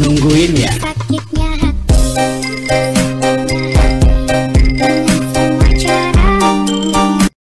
nungguin ya.